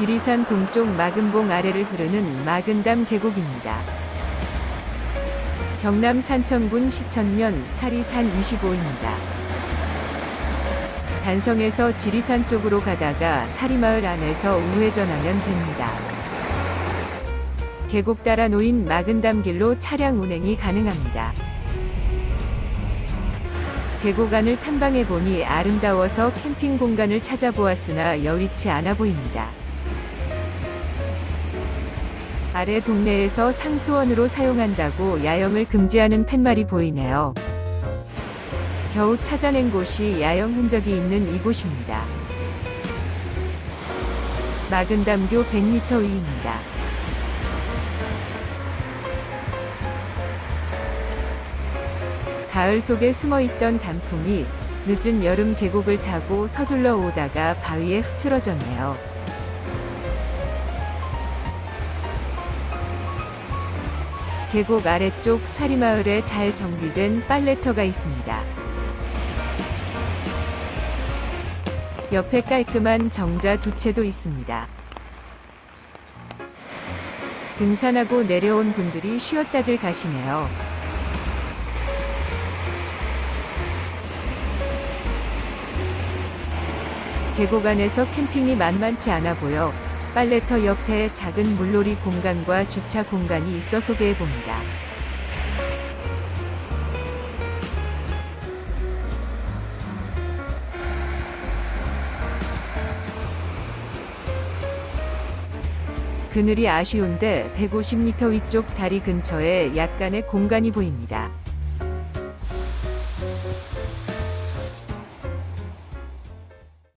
지리산 동쪽 마근봉 아래를 흐르는 마근담 계곡입니다. 경남 산청군 시천면 사리산 25입니다. 단성에서 지리산 쪽으로 가다가 사리마을 안에서 우회전하면 됩니다. 계곡 따라 놓인 마근담 길로 차량 운행이 가능합니다. 계곡 안을 탐방해 보니 아름다워서 캠핑 공간을 찾아보았으나 여의치 않아 보입니다. 아래 동네에서 상수원으로 사용한다고 야영을 금지하는 팻말이 보이네요. 겨우 찾아낸 곳이 야영 흔적이 있는 이곳입니다. 마근담교 100m 위입니다. 가을 속에 숨어있던 단풍이 늦은 여름 계곡을 타고 서둘러 오다가 바위에 흐트러졌네요. 계곡 아래쪽 사리마을에 잘 정비된 빨래터가 있습니다. 옆에 깔끔한 정자 두 채도 있습니다. 등산하고 내려온 분들이 쉬었다들 가시네요. 계곡 안에서 캠핑이 만만치 않아 보여 빨래터 옆에 작은 물놀이 공간과 주차 공간이 있어 소개해 봅니다. 그늘이 아쉬운데 150m 위쪽 다리 근처에 약간의 공간이 보입니다.